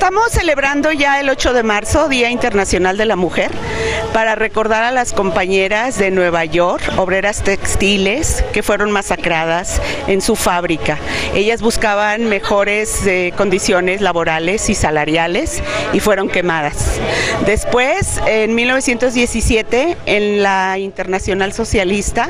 Estamos celebrando ya el 8 de marzo, Día Internacional de la Mujer, para recordar a las compañeras de Nueva York, obreras textiles, que fueron masacradas en su fábrica. Ellas buscaban mejores eh, condiciones laborales y salariales y fueron quemadas. Después, en 1917, en la Internacional Socialista,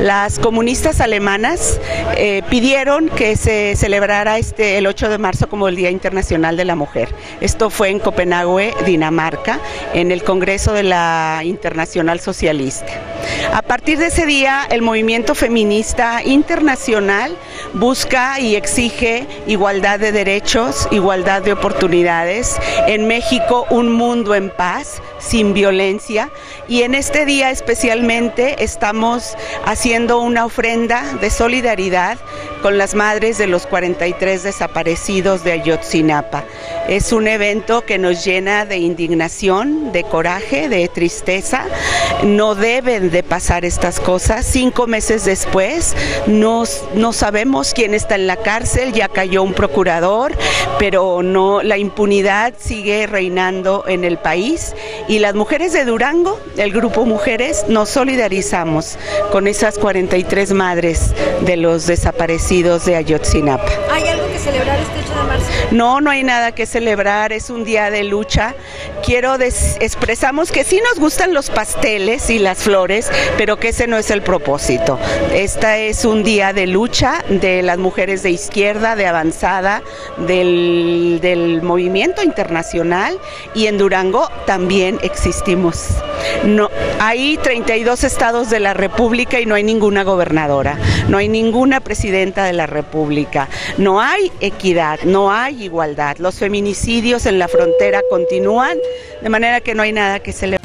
las comunistas alemanas eh, pidieron que se celebrara este, el 8 de marzo como el Día Internacional de la Mujer. Esto fue en Copenhague, Dinamarca, en el Congreso de la Internacional Socialista. A partir de ese día, el movimiento feminista internacional busca y exige igualdad de derechos, igualdad de oportunidades. En México, un mundo en paz, sin violencia. Y en este día especialmente estamos haciendo una ofrenda de solidaridad con las madres de los 43 desaparecidos de Ayotzinapa. Es un evento que nos llena de indignación, de coraje, de tristeza. No deben de pasar estas cosas. Cinco meses después no, no sabemos quién está en la cárcel, ya cayó un procurador, pero no, la impunidad sigue reinando en el país y las mujeres de Durango, el grupo Mujeres, nos solidarizamos con esas 43 madres de los desaparecidos de Ayotzinapa. ¿Hay algo que celebrar este 8 de marzo? No, no hay nada que celebrar, es un día de lucha. Quiero expresamos que sí nos gustan los pasteles y las flores, pero que ese no es el propósito. Este es un día de lucha de las mujeres de izquierda, de avanzada, del, del movimiento internacional y en Durango también existimos. No, hay 32 estados de la República y no hay ninguna gobernadora, no hay ninguna presidenta de la República, no hay equidad, no hay igualdad. Los feminicidios en la frontera continúan, de manera que no hay nada que celebrar.